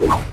you.